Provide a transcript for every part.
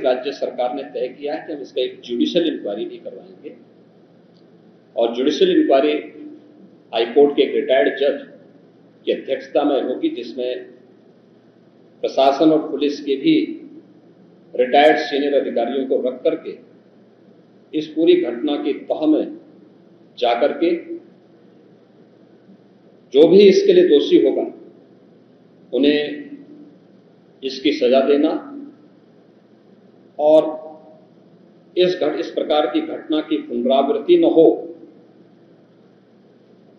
राज्य सरकार ने तय किया है कि हम इसका एक जुडिशियल इंक्वायरी भी करवाएँगे। और जुडिशियल इंक्वायरी हाईकोर्ट के एक रिटायर्ड जज की अध्यक्षता में होगी, जिसमें प्रशासन और पुलिस के भी रिटायर्ड सीनियर अधिकारियों को रख करके इस पूरी घटना की तह में जाकर के जो भी इसके लिए दोषी होगा, उन्हें इसकी सजा देना और इस घट, इस प्रकार की घटना की पुनरावृत्ति न हो।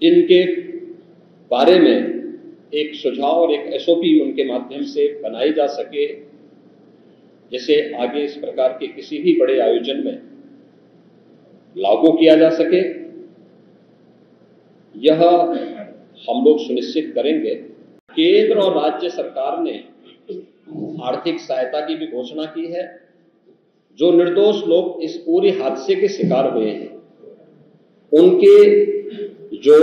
इनके बारे में एक सुझाव और एक एसओपी उनके माध्यम से बनाई जा सके, जिसे आगे इस प्रकार के किसी भी बड़े आयोजन में लागू किया जा सके। यह हम लोग सुनिश्चित करेंगे। केंद्र और राज्य सरकार ने आर्थिक सहायता की भी घोषणा की है। जो निर्दोष लोग इस पूरे हादसे के शिकार हुए हैं, उनके जो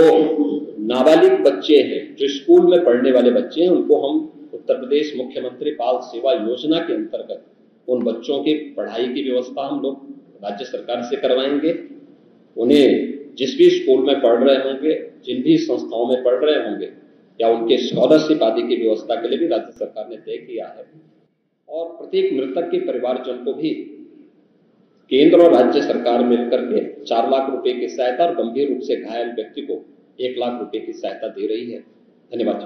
नाबालिग बच्चे हैं, जो स्कूल में पढ़ने वाले बच्चे हैं, उनको हम उत्तर प्रदेश मुख्यमंत्री बाल सेवा योजना के अंतर्गत उन बच्चों की पढ़ाई की व्यवस्था हम लोग राज्य सरकार से करवाएँगे। उन्हें जिस भी स्कूल में पढ़ रहे होंगे, जिन भी संस्थाओं में पढ़ रहे होंगे, या उनके स्कॉलरशिप आदि की व्यवस्था के लिए भी राज्य सरकार ने तय किया है। और प्रत्येक मृतक के परिवारजन को भी केंद्र और राज्य सरकार मिलकर के चार लाख रुपए की सहायता और गंभीर रूप से घायल व्यक्ति को एक लाख रुपए की सहायता दे रही है। धन्यवाद